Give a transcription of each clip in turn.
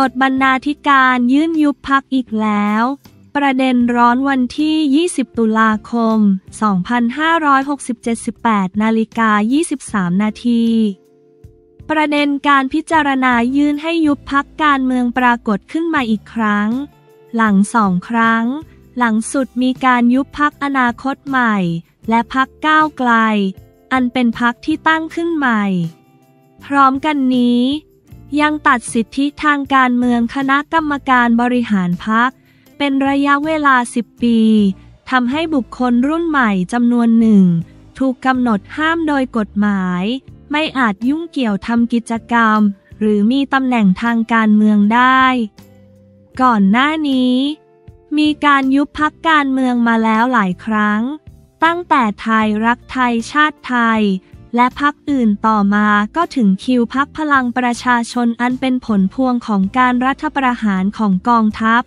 บทบรรณาธิการยื่นยุบพักอีกแล้ว ประเด็นร้อนวันที่ 20 ตุลาคม 2567 18นาฬิกา 23 นาทีประเด็นการพิจารณายื่นให้ยุบพักการเมืองปรากฏขึ้นมาอีกครั้ง หลังสองครั้ง หลังสุดมีการยุบพักอนาคตใหม่ และพักก้าวไกล อันเป็นพักที่ตั้งขึ้นใหม่ พร้อมกันนี้ ยังตัดสิทธิทางการเมืองคณะกรรมการบริหารพักเป็นระยะเวลา 10 ปีทำให้บุคคลรุ่นใหม่จำนวนหนึ่ง ถูกกำหนดห้ามโดยกฎหมาย ไม่อาจยุ่งเกี่ยวทำกิจกรรม หรือมีตำแหน่งทางการเมืองได้ ก่อนหน้านี้ มีการยุบพักการเมืองมาแล้วหลายครั้ง ตั้งแต่ไทยรักไทยชาติไทย และพักอื่นต่อมาก็ถึงคิวพักพลังประชาชนอันเป็นผลพวงของการรัฐประหารของกองทัพ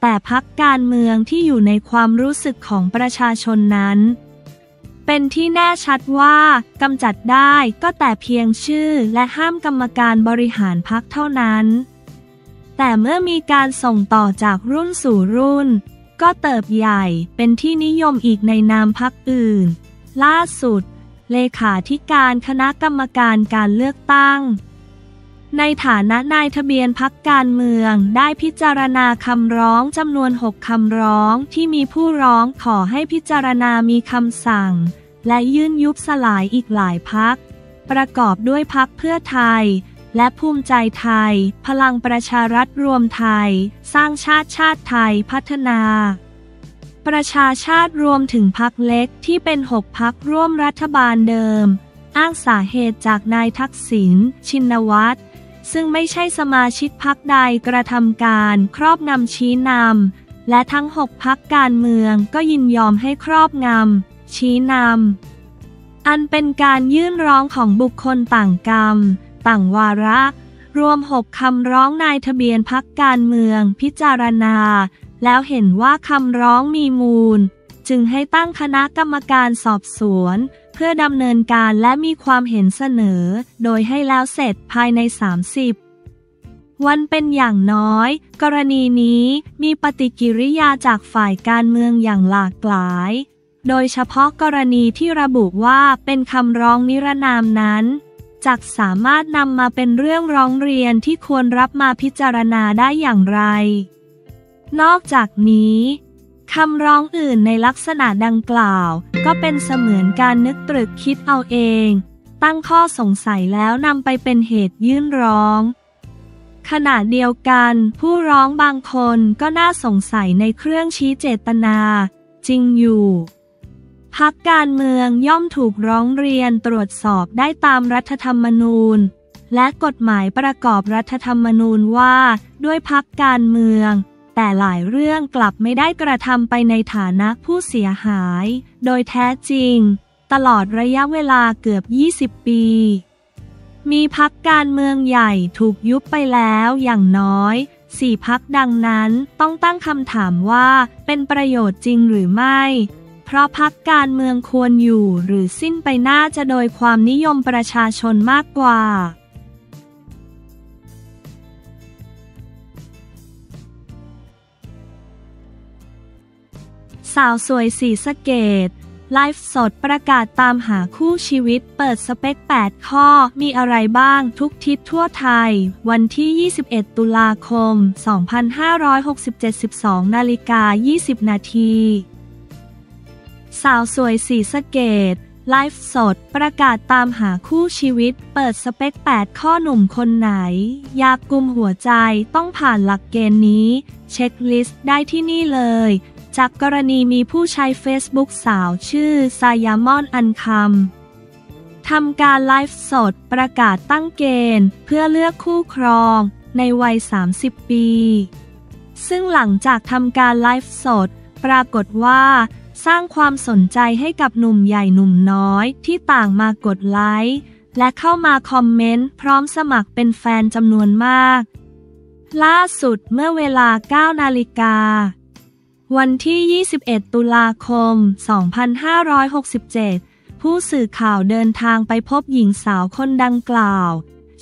แต่พักการเมืองที่อยู่ในความรู้สึกของประชาชนนั้น เป็นที่แน่ชัดว่ากำจัดได้ก็แต่เพียงชื่อและห้ามกรรมการบริหารพักเท่านั้น แต่เมื่อมีการส่งต่อจากรุ่นสู่รุ่น ก็เติบใหญ่เป็นที่นิยมอีกในนามพักอื่น ล่าสุด เลขาธิการคณะกรรมการการเลือกตั้ง ในฐานะนายทะเบียนพักการเมืองได้พิจารณาคำร้องจำนวน 6 คำร้องที่มีผู้ร้องขอให้พิจารณามีคำสั่ง และยื่นยุบสลายอีกหลายพัก ประกอบด้วยพักเพื่อไทยและภูมิใจไทย พลังประชารัฐรวมไทย สร้างชาติชาติไทยพัฒนา ประชาชาติรวมถึงพักเล็กที่เป็นหกพักร่วมรัฐบาลเดิม อ้างสาเหตุจากนายทักษิณชินวัตรซึ่งไม่ใช่สมาชิกพักใดกระทำการครอบงำชี้นำและทั้งหกพักการเมืองก็ยินยอมให้ครอบงำชี้นำอันเป็นการยื่นร้องของบุคคลต่างกรรม ต่างวาระ รวมหกคำร้องนายทะเบียนพักการเมืองพิจารณา แล้วเห็นว่าคำร้องมีมูล จึงให้ตั้งคณะกรรมการสอบสวน เพื่อดำเนินการและมีความเห็นเสนอ โดยให้แล้วเสร็จภายใน 30วันเป็นอย่างน้อย กรณีนี้มีปฏิกิริยาจากฝ่ายการเมืองอย่างหลากหลาย โดยเฉพาะกรณีที่ระบุว่าเป็นคำร้องนิรนามนั้นจักสามารถนำมาเป็นเรื่องร้องเรียนที่ควรรับมาพิจารณาได้อย่างไร นอกจากนี้คำร้องอื่นในลักษณะดังกล่าว ก็เป็นเสมือนการนึกตรึกคิดเอาเอง ตั้งข้อสงสัยแล้วนำไปเป็นเหตุยื่นร้อง ขณะเดียวกัน ผู้ร้องบางคนก็น่าสงสัยในเครื่องชี้เจตนา จริงอยู่ พักการเมืองย่อมถูกร้องเรียนตรวจสอบได้ตามรัฐธรรมนูญ และกฎหมายประกอบรัฐธรรมนูญว่า ด้วยพักการเมือง แต่หลายเรื่องกลับไม่ได้กระทำไปในฐานะผู้เสียหาย โดยแท้จริง ตลอดระยะเวลาเกือบ 20 ปี มีพักการเมืองใหญ่ถูกยุบไปแล้วอย่างน้อยสี่พักดังนั้นต้องตั้งคำถามว่าเป็นประโยชน์จริงหรือไม่ เพราะพักการเมืองควรอยู่หรือสิ้นไปน่าจะโดยความนิยมประชาชนมากกว่า สาวสวยสีสะเกตไลฟ์สดประกาศตามหาคู่ชีวิตเปิดสเปค 8 ข้อ มีอะไรบ้างทุกทิศทั่วไทย วันที่ 21 ตุลาคม 2567 12นาฬิกา 20 นาที สาวสวยสีสะเกตไลฟ์สด ประกาศตามหาคู่ชีวิต เปิดสเปค 8 ข้อหนุ่มคนไหน อยากกุมหัวใจต้องผ่านหลักเกณฑ์นี้ เช็คลิสต์ได้ที่นี่เลย จากกรณีมีผู้ใช้ Facebook สาวชื่อซายามอนอันคำทำการไลฟ์สดประกาศตั้งเกณฑ์ เพื่อเลือกคู่ครองในวัย 30 ปี ซึ่งหลังจากทำการไลฟ์สด ปรากฏว่า สร้างความสนใจให้กับหนุ่มใหญ่หนุ่มน้อยที่ต่างมากดไลค์และเข้ามาคอมเมนต์พร้อมสมัครเป็นแฟนจำนวนมาก ล่าสุดเมื่อเวลา 9 นาฬิกา วันที่ 21 ตุลาคม 2567 ผู้สื่อข่าวเดินทางไปพบหญิงสาวคนดังกล่าว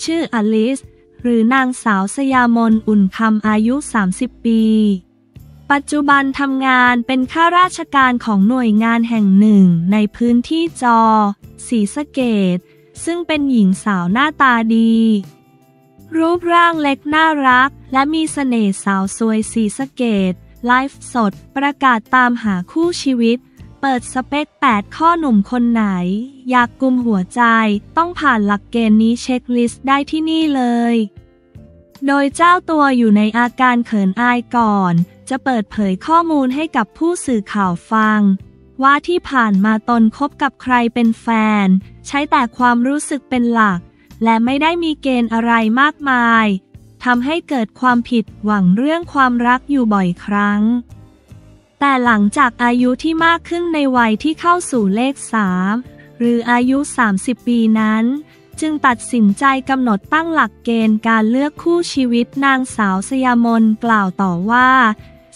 ชื่ออลิส หรือนางสาวสยามนอุ่นคำอายุ 30 ปี ปัจจุบันทำงานเป็นข้าราชการของหน่วยงานแห่งหนึ่งในพื้นที่จอ สีสะเกตซึ่งเป็นหญิงสาวหน้าตาดี รูปร่างเล็กน่ารัก และมีเสน่ห์สาวสวยสีสะเกต ไลฟ์สด ประกาศตามหาคู่ชีวิต เปิดสเปค 8 ข้อหนุ่มคนไหน อยากกุมหัวใจ ต้องผ่านหลักเกณฑ์นี้เช็คลิสต์ได้ที่นี่เลย โดยเจ้าตัวอยู่ในอาการเขินอายก่อน จะเปิดเผยข้อมูลให้กับผู้สื่อข่าวฟัง ว่าที่ผ่านมาตนคบกับใครเป็นแฟน ใช้แต่ความรู้สึกเป็นหลัก และไม่ได้มีเกณฑ์อะไรมากมาย ทำให้เกิดความผิดหวังเรื่องความรักอยู่บ่อยครั้ง แต่หลังจากอายุที่มากขึ้นในวัยที่เข้าสู่เลขสามหรืออายุ 30 ปีนั้น จึงตัดสินใจกำหนดตั้งหลักเกณฑ์การเลือกคู่ชีวิตนางสาวสยามนกล่าวต่อว่า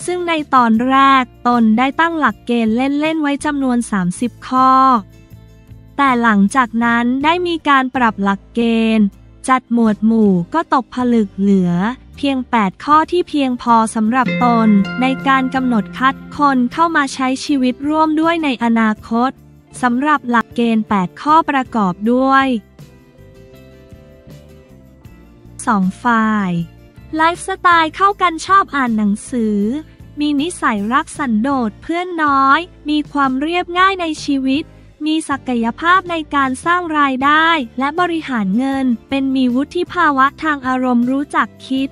ซึ่งในตอนแรกตนได้ตั้งหลักเกณฑ์เล่น ๆ ไว้จำนวน 30 ข้อ แต่หลังจากนั้นได้มีการปรับหลักเกณฑ์ จัดหมวดหมู่ก็ตกผลึกเหลือ เพียง 8 ข้อที่เพียงพอสำหรับตน ในการกำหนดคัดคนเข้ามาใช้ชีวิตร่วมด้วยในอนาคตสำหรับหลักเกณฑ์ 8 ข้อประกอบด้วย 2 ฝ่ายไลฟ์สไตล์เข้ากันชอบอ่านหนังสือ มีนิสัยรักสันโดษเพื่อนน้อย มีความเรียบง่ายในชีวิต มีศักยภาพในการสร้างรายได้ และบริหารเงิน เป็นมีวุฒิภาวะทางอารมณ์รู้จักคิด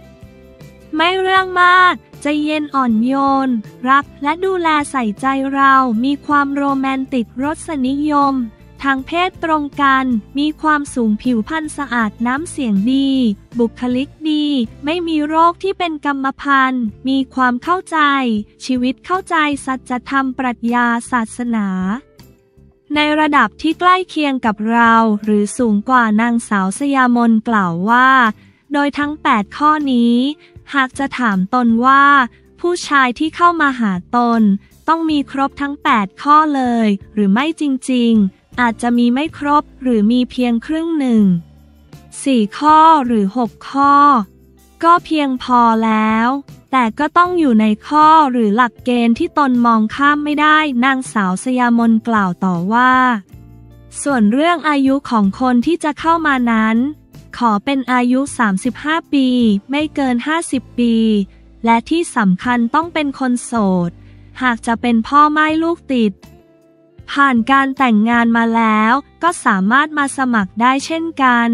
ไม่เรื่องมากใจเย็นอ่อนโยน รักและดูแลใส่ใจเรา มีความโรแมนติกรสนิยม ทางเพศตรงกัน มีความสูงผิวพรรณสะอาดน้ำเสียงดี บุคลิกดี ไม่มีโรคที่เป็นกรรมพันธุ์ มีความเข้าใจ ชีวิตเข้าใจสัจธรรมปรัชญาศาสนา ในระดับที่ใกล้เคียงกับเราหรือสูงกว่านางสาวสยามนกล่าวว่า โดยทั้ง 8 ข้อนี้ หากจะถามตนว่า ผู้ชายที่เข้ามาหาตน ต้องมีครบทั้ง 8 ข้อเลย หรือไม่จริงๆ อาจจะมีไม่ครบหรือมีเพียงครึ่งหนึ่ง 4 ข้อหรือ 6 ข้อ ก็เพียงพอแล้ว แต่ก็ต้องอยู่ในข้อหรือหลักเกณฑ์ที่ตนมองข้ามไม่ได้ นางสาวสยามนกล่าวต่อว่า ส่วนเรื่องอายุของคนที่จะเข้ามานั้น ขอเป็นอายุ 35 ปี ไม่เกิน 50 ปี และที่สำคัญต้องเป็นคนโสด หากจะเป็นพ่อไม่ลูกติด ผ่านการแต่งงานมาแล้วก็สามารถมาสมัครได้เช่นกัน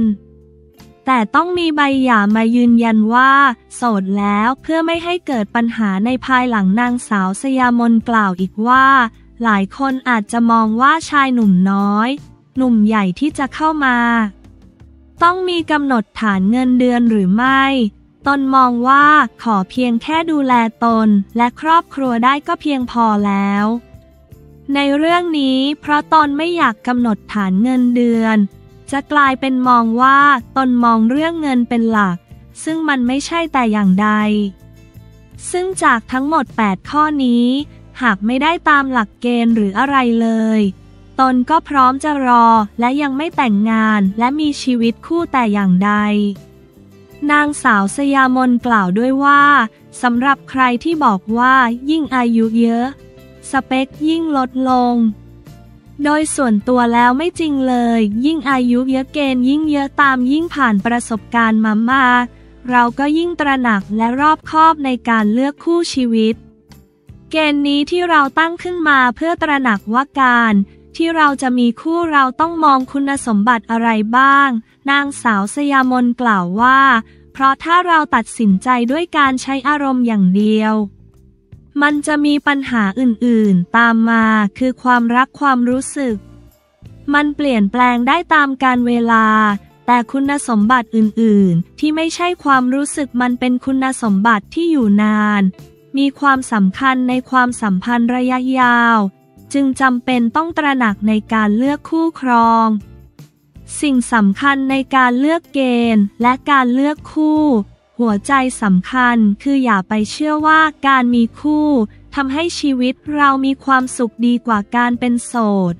แต่ต้องมีใบหย่ามายืนยันว่า โสดแล้วเพื่อไม่ให้เกิดปัญหาในภายหลังนางสาวสยามนกล่าวอีกว่า หลายคนอาจจะมองว่าชายหนุ่มน้อย หนุ่มใหญ่ที่จะเข้ามา ต้องมีกำหนดฐานเงินเดือนหรือไม่ตนมองว่าขอเพียงแค่ดูแลตนและครอบครัวได้ก็เพียงพอแล้ว ในเรื่องนี้เพราะตนไม่อยากกำหนดฐานเงินเดือน จะกลายเป็นมองว่าตนมองเรื่องเงินเป็นหลัก ซึ่งมันไม่ใช่แต่อย่างใด ซึ่งจากทั้งหมด 8 ข้อนี้ หากไม่ได้ตามหลักเกณฑ์หรืออะไรเลย ตนก็พร้อมจะรอและยังไม่แต่งงานและมีชีวิตคู่แต่อย่างใด นางสาวสยามนกล่าวด้วยว่าสำหรับใครที่บอกว่ายิ่งอายุเยอะ สเปคยิ่งลดลง โดยส่วนตัวแล้วไม่จริงเลย ยิ่งอายุเยอะเกณฑ์ยิ่งเยอะตามยิ่งผ่านประสบการณ์มามากเราก็ยิ่งตระหนักและรอบคอบในการเลือกคู่ชีวิต เกณฑ์นี้ที่เราตั้งขึ้นมาเพื่อตระหนักว่าการ ที่เราจะมีคู่เราต้องมองคุณสมบัติอะไรบ้าง นางสาวสยามนกล่าวว่า เพราะถ้าเราตัดสินใจด้วยการใช้อารมณ์อย่างเดียว มันจะมีปัญหาอื่นๆ ตามมาคือความรักความรู้สึก มันเปลี่ยนแปลงได้ตามการเวลา แต่คุณสมบัติอื่นๆ ที่ไม่ใช่ความรู้สึกมันเป็นคุณสมบัติที่อยู่นาน มีความสำคัญในความสัมพันธ์ระยะยาว จึงจำเป็นต้องตระหนักในการเลือกคู่ครอง สิ่งสำคัญในการเลือกเกณฑ์และการเลือกคู่ หัวใจสำคัญคืออย่าไปเชื่อว่าการมีคู่ทำให้ชีวิตเรามีความสุขดีกว่าการเป็นโสด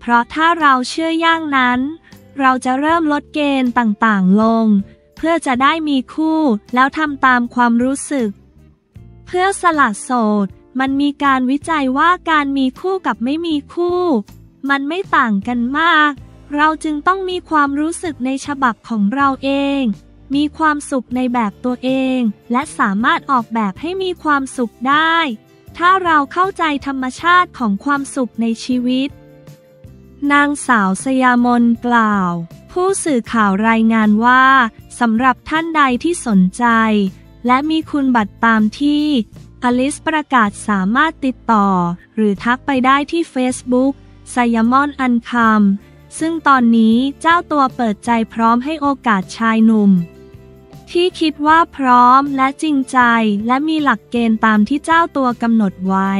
เพราะถ้าเราเชื่อย่างนั้น เราจะเริ่มลดเกณฑ์ต่างๆลง เพื่อจะได้มีคู่แล้วทำตามความรู้สึก เพื่อสละโสด มันมีการวิจัยว่าการมีคู่กับไม่มีคู่ มันไม่ต่างกันมาก เราจึงต้องมีความรู้สึกในฉบับของเราเอง มีความสุขในแบบตัวเอง และสามารถออกแบบให้มีความสุขได้ ถ้าเราเข้าใจธรรมชาติของความสุขในชีวิต นางสาวสยามนกล่าว ผู้สื่อข่าวรายงานว่าสำหรับท่านใดที่สนใจ และมีคุณบัตรตามที่อลิสประกาศสามารถติดต่อ หรือทักไปได้ที่ Facebook ไซยามอนอันคำซึ่งตอนนี้เจ้าตัวเปิดใจพร้อมให้โอกาสชายหนุ่ม ที่คิดว่าพร้อมและจริงใจและมีหลักเกณฑ์ตามที่เจ้าตัวกำหนดไว้